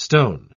Stone.